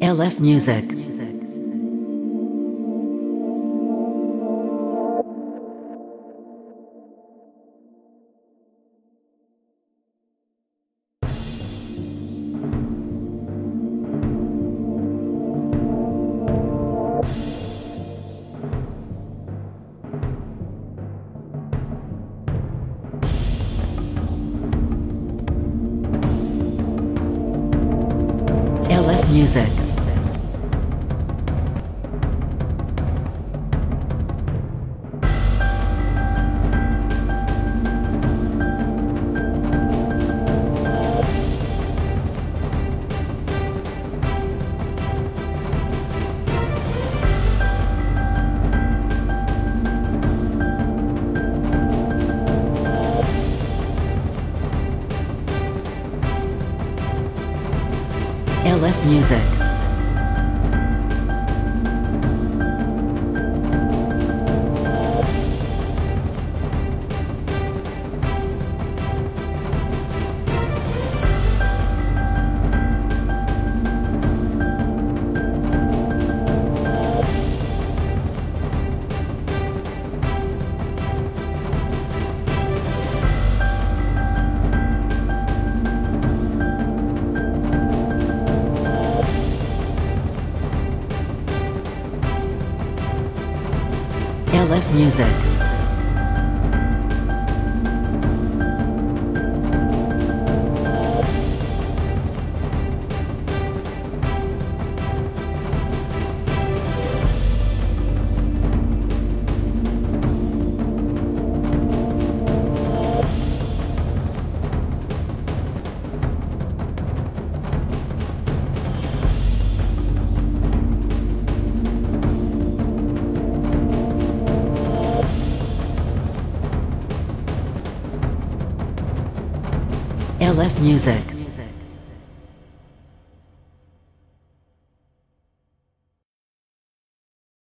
LF Music. Music. LF Music. LF Music. LF Music.